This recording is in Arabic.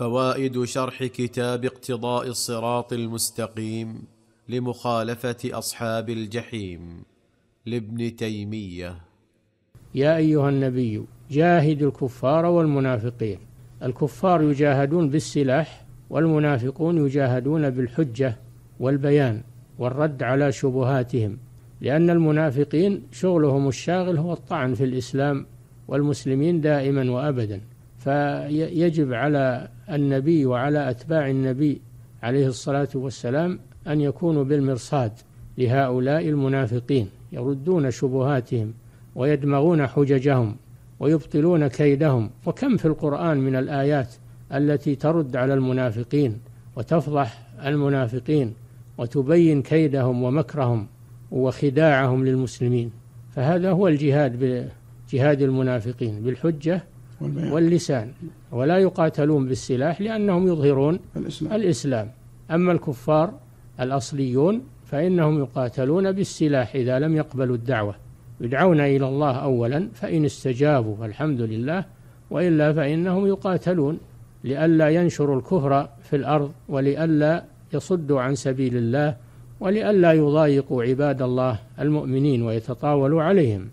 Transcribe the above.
فوائد شرح كتاب اقتضاء الصراط المستقيم لمخالفة أصحاب الجحيم لابن تيمية. يا أيها النبي جاهد الكفار والمنافقين. الكفار يجاهدون بالسلاح والمنافقون يجاهدون بالحجة والبيان والرد على شبهاتهم لأن المنافقين شغلهم الشاغل هو الطعن في الإسلام والمسلمين دائما وابدا. فيجب على النبي وعلى أتباع النبي عليه الصلاة والسلام أن يكونوا بالمرصاد لهؤلاء المنافقين يردون شبهاتهم ويدمغون حججهم ويبطلون كيدهم. وكم في القرآن من الآيات التي ترد على المنافقين وتفضح المنافقين وتبين كيدهم ومكرهم وخداعهم للمسلمين؟ فهذا هو الجهاد بجهاد المنافقين بالحجه واللسان. ولا يقاتلون بالسلاح لأنهم يظهرون الإسلام, الإسلام. أما الكفار الأصليون فإنهم يقاتلون بالسلاح إذا لم يقبلوا الدعوة. يدعون إلى الله أولا فإن استجابوا فالحمد لله وإلا فإنهم يقاتلون لئلا ينشروا الكفر في الأرض ولئلا يصدوا عن سبيل الله ولئلا يضايقوا عباد الله المؤمنين ويتطاولوا عليهم.